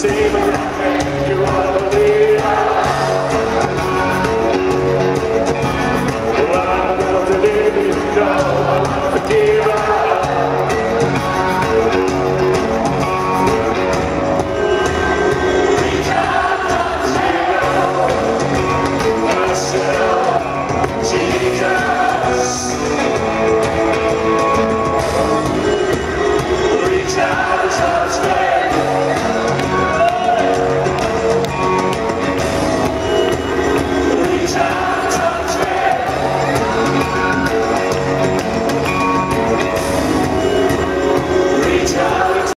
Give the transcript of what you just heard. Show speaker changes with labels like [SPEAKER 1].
[SPEAKER 1] Forgive